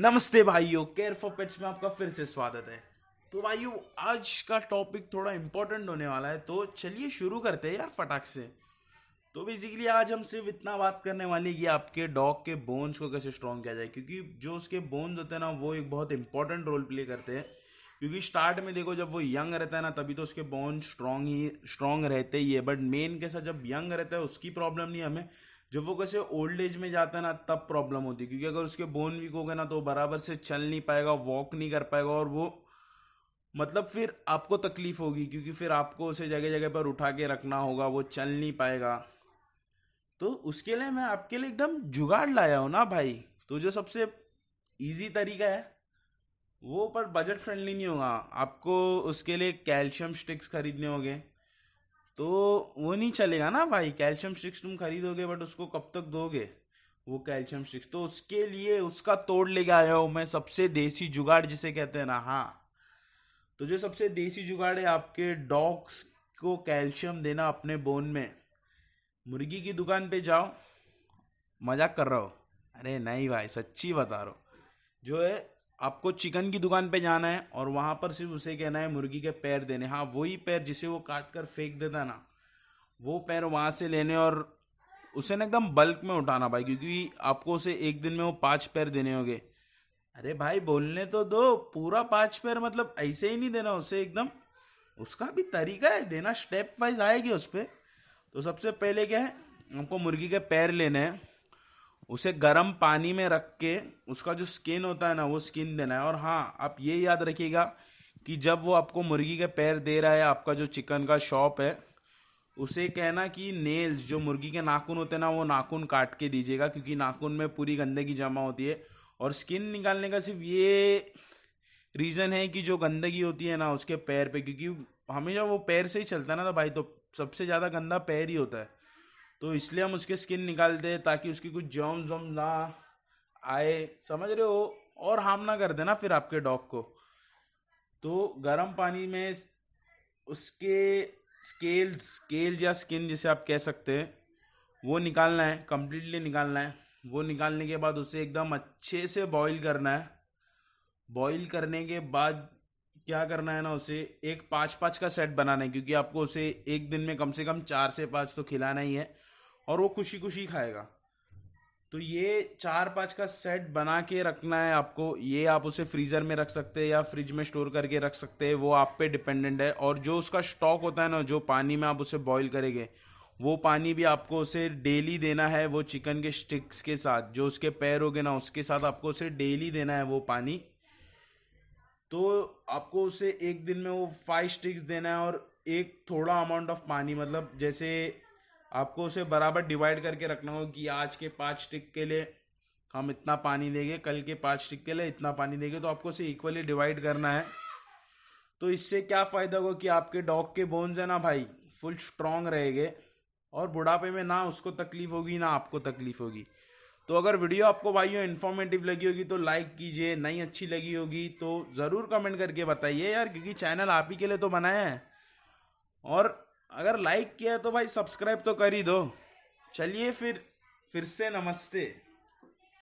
नमस्ते भाइयों care for pets में आपका फिर से स्वागत है। तो भाइयों, आज का टॉपिक थोड़ा इम्पोर्टेंट होने वाला है तो चलिए शुरू करते हैं यार फटाक से। तो बेसिकली आज हम सिर्फ़ इतना बात करने वाले कि आपके डॉग के बोन्स को कैसे स्ट्रॉन्ग किया जाए, क्योंकि जो उसके बोन्स होते हैं ना, वो एक बहुत इंपॉर्टेंट रोल प्ले करते हैं। क्योंकि स्टार्ट में देखो, जब वो यंग रहता है ना, तभी तो उसके बोन्स स्ट्रॉन्ग ही स्ट्रॉन्ग रहते ही है बट मेन कैसा जब यंग रहता है, उसकी प्रॉब्लम नहीं हमें। जब वो कैसे ओल्ड एज में जाता है ना, तब प्रॉब्लम होती है। क्योंकि अगर उसके बोन वीक हो गए ना तो बराबर से चल नहीं पाएगा वॉक नहीं कर पाएगा और वो मतलब फिर आपको तकलीफ़ होगी, क्योंकि फिर आपको उसे जगह जगह पर उठा के रखना होगा, वो चल नहीं पाएगा। तो उसके लिए मैं आपके लिए एकदम जुगाड़ लाया हूँ ना भाई। तो जो सबसे इजी तरीका है, वो पर बजट फ्रेंडली नहीं होगा। आपको उसके लिए कैल्शियम स्टिक्स खरीदने होंगे। तो वो नहीं चलेगा ना भाई कैल्शियम स्टिक्स तुम खरीदोगे बट उसको कब तक दोगे? वो कैल्शियम स्टिक्स तो उसके लिए उसका तोड़ लेके आया हूँ मैं सबसे देसी जुगाड़ जिसे कहते हैं ना हाँ। तो जो सबसे देसी जुगाड़ है आपके डॉग्स को कैल्शियम देना अपने बोन में। मुर्गी की दुकान पे जाओ, मज़ाक कर रहा हो। अरे नहीं भाई, सच्ची बता रहा हूँ। जो है आपको चिकन की दुकान पे जाना है और वहाँ पर सिर्फ़ उसे कहना है मुर्गी के पैर देने। हाँ वही पैर जिसे वो काट कर फेंक देता ना, वो पैर वहाँ से लेने और उसे ना एकदम बल्क में उठाना भाई, क्योंकि आपको उसे एक दिन में वो पाँच पैर देने होंगे। अरे भाई, बोलने तो दो, पूरा पाँच पैर मतलब ऐसे ही नहीं देना उसे एकदम। उसका भी तरीका है, देना स्टेप वाइज आएगी उस पर तो सबसे पहले क्या है, हमको मुर्गी के पैर लेने हैं। उसे गर्म पानी में रख के उसका जो स्किन होता है ना, वो स्किन देना है। और हाँ आप ये याद रखिएगा कि जब वो आपको मुर्गी के पैर दे रहा है, आपका जो चिकन का शॉप है, उसे कहना कि नेल्स जो मुर्गी के नाखून होते हैं ना, वो नाखून काट के दीजिएगा, क्योंकि नाखून में पूरी गंदगी जमा होती है। और स्किन निकालने का सिर्फ़ ये रीज़न है कि जो गंदगी होती है ना, उसके पैर पे, क्योंकि हमेशा वो पैर से ही चलता है ना तो भाई तो सबसे ज़्यादा गंदा पैर ही होता है। तो इसलिए हम उसके स्किन निकालते हैं ताकि उसकी कुछ जॉम जॉम ना आए। समझ रहे हो? और हार्म ना कर देना फिर आपके डॉग को। तो गर्म पानी में उसके स्केल्स स्केल या स्किन जिसे आप कह सकते हैं, वो निकालना है कम्प्लीटली निकालना है। वो निकालने के बाद उसे एकदम अच्छे से बॉईल करना है। बॉईल करने के बाद क्या करना है ना उसे, एक पाँच पाँच का सेट बनाना है, क्योंकि आपको उसे एक दिन में कम से कम चार से पाँच तो खिलाना ही है। और वो खुशी खुशी खाएगा। तो ये चार पाँच का सेट बना के रखना है आपको। ये आप उसे फ्रीज़र में रख सकते हैं या फ्रिज में स्टोर करके रख सकते हैं। वो आप पे डिपेंडेंट है और जो उसका स्टॉक होता है ना, जो पानी में आप उसे बॉईल करेंगे, वो पानी भी आपको उसे डेली देना है वो चिकन के स्टिक्स के साथ। जो उसके पैर हो गए ना, उसके साथ आपको उसे डेली देना है वो पानी। तो आपको उसे एक दिन में वो फाइव स्टिक्स देना है और एक थोड़ा अमाउंट ऑफ़ पानी मतलब जैसे आपको उसे बराबर डिवाइड करके रखना होगा कि आज के पाँच टिक के लिए हम इतना पानी देंगे, कल के पाँच टिक के लिए इतना पानी देंगे तो आपको उसे इक्वली डिवाइड करना है। तो इससे क्या फ़ायदा होगा कि आपके डॉग के बोन्स है ना भाई फुल स्ट्रांग रहेंगे और बुढ़ापे में ना उसको तकलीफ़ होगी, ना आपको तकलीफ़ होगी। तो अगर वीडियो आपको भाइयों इन्फॉर्मेटिव लगी होगी तो लाइक कीजिए, नहीं अच्छी लगी होगी तो ज़रूर कमेंट करके बताइए यार, क्योंकि चैनल आप ही के लिए तो बनाया है। और अगर लाइक किया तो भाई सब्सक्राइब तो कर ही दो। चलिए फिर फिर से नमस्ते।